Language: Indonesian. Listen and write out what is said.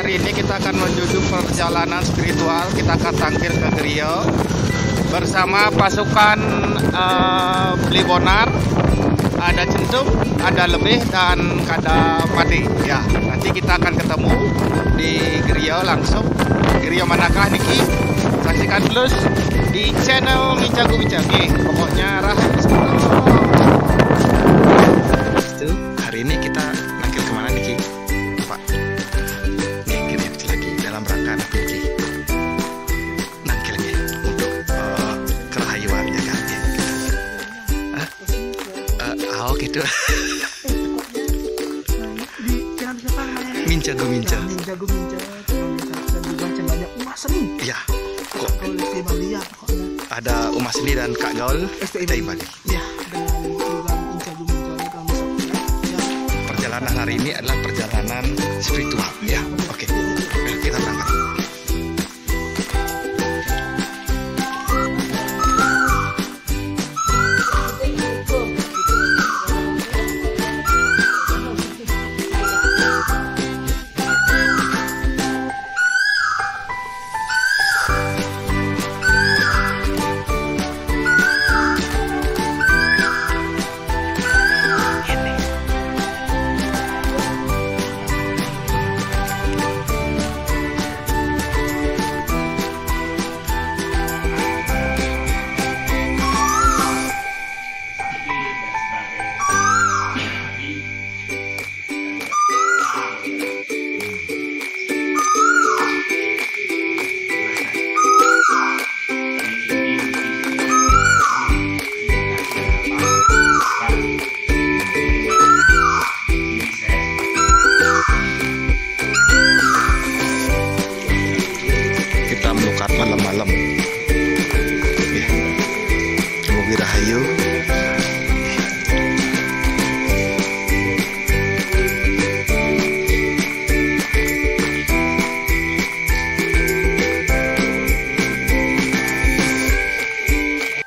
hari ini kita akan menuju perjalanan spiritual. Kita akan tangkir ke Gerio bersama pasukan uh, Beli Bonar. Ada centum, ada lebih dan ada padi. Ya, nanti kita akan ketemu di Gerio langsung. Gerio manakah Niki? Saksikan terus di channel Micagu Micagi. Pokoknya rahim Itu hari ini kita Di channel siapa namanya? Mincagu Minca. Jago Minca. Dan juga channelnya Umas Seni. Ya, kok ada Umas ini dan Kak Gaul STI Bali. Ya, dengan program Jago Minca ini kalau misalnya ya Perjalanan hari ini adalah perjalanan spiritual. Ya, oke. Ayo, malam-malam.